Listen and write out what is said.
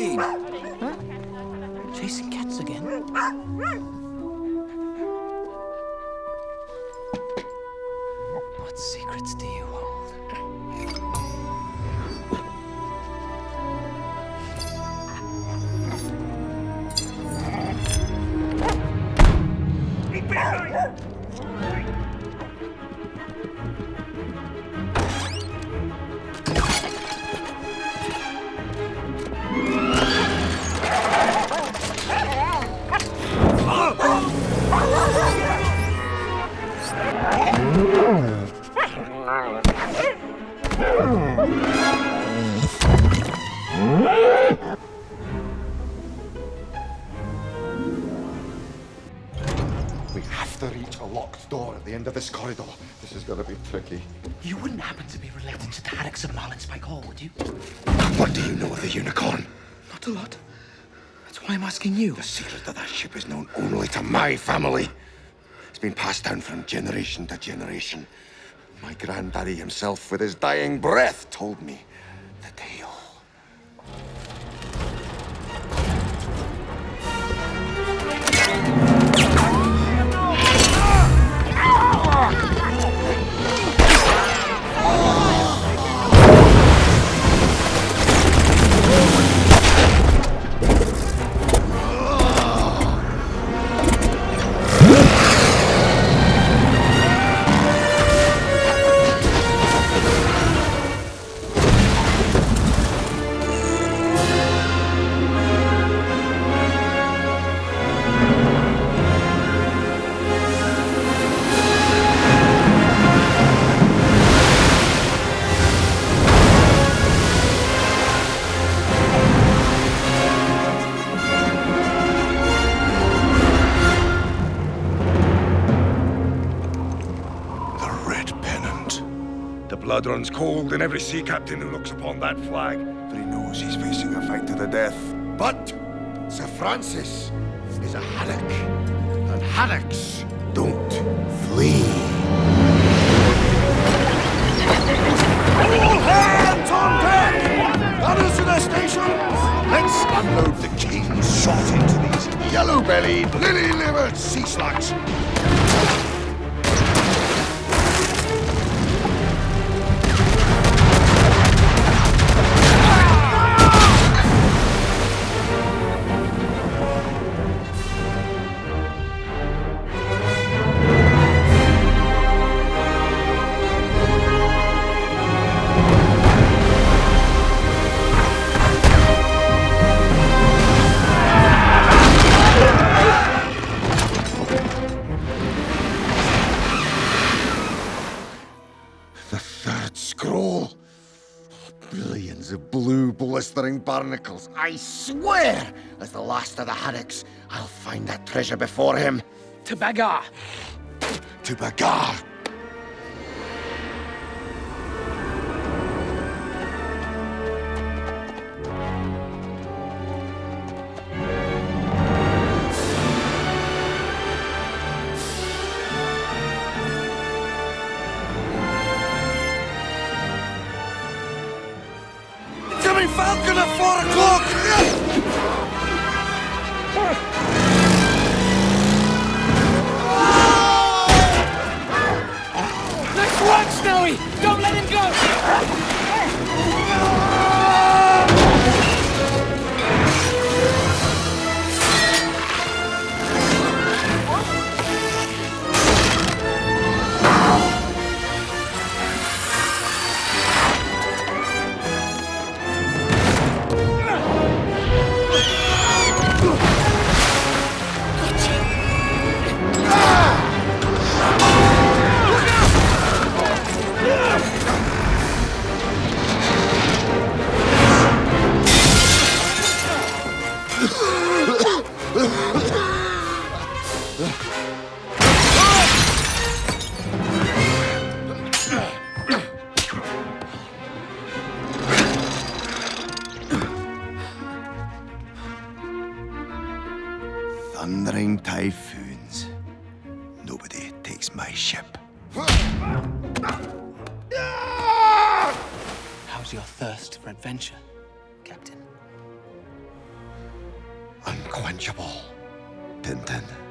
mean? Huh? Chasing cats again? What secrets do you to reach a locked door at the end of this corridor. This is gonna be tricky. You wouldn't happen to be related to the Haddocks of Marlinspike Hall, would you? What do you know of the unicorn? Not a lot. That's why I'm asking you. The secret of that ship is known only to my family. It's been passed down from generation to generation. My granddaddy himself, with his dying breath, told me the tale. The blood runs cold in every sea captain who looks upon that flag, for he knows he's facing a fight to the death. But Sir Francis is a haddock, and haddocks don't flee. All hands on deck! Runners to their stations! Let's unload the king's shot into these yellow-bellied, lily-livered sea slugs. Of blue blistering barnacles. I swear, as the last of the haddocks, I'll find that treasure before him. To Bagghar! To Bagghar! Jimmy Falcon at four o'clock! Thundering typhoons. Nobody takes my ship. How's your thirst for adventure, Captain? unquenchable. Tintin.